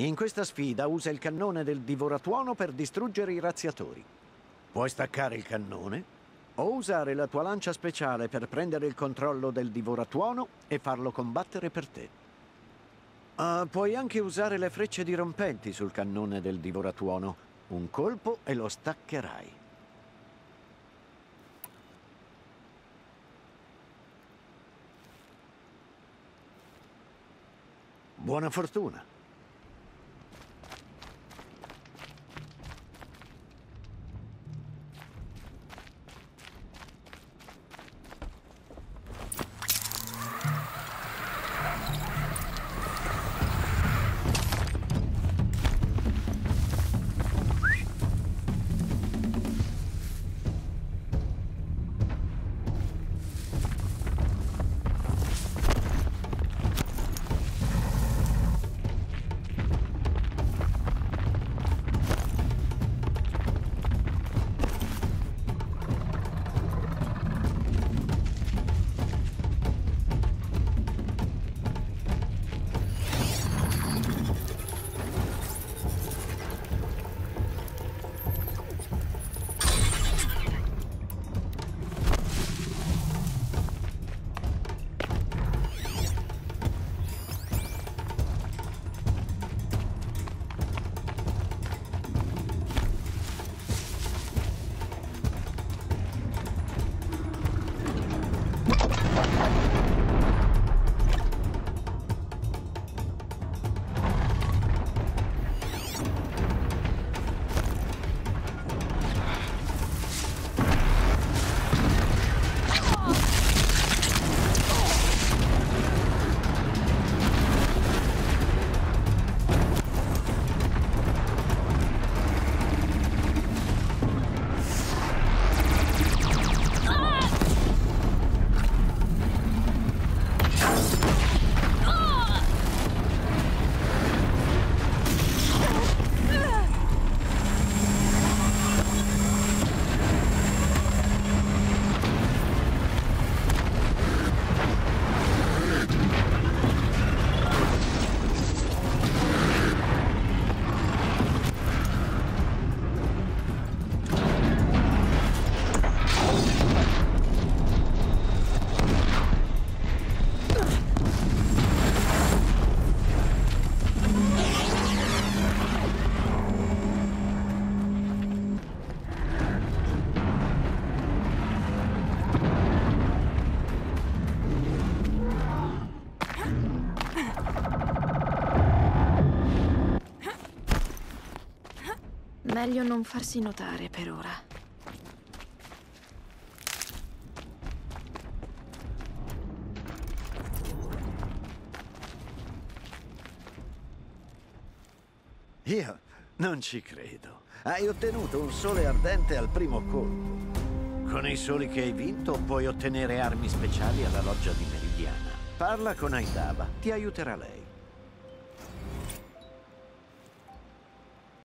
In questa sfida usa il cannone del divoratuono per distruggere i razziatori. Puoi staccare il cannone o usare la tua lancia speciale per prendere il controllo del divoratuono e farlo combattere per te. Uh, puoi anche usare le frecce dirompenti sul cannone del divoratuono. Un colpo e lo staccherai. Buona fortuna! Meglio non farsi notare per ora. Io non ci credo. Hai ottenuto un sole ardente al primo colpo. Con i soli che hai vinto puoi ottenere armi speciali alla loggia di Meridiana. Parla con Aidaba, ti aiuterà lei.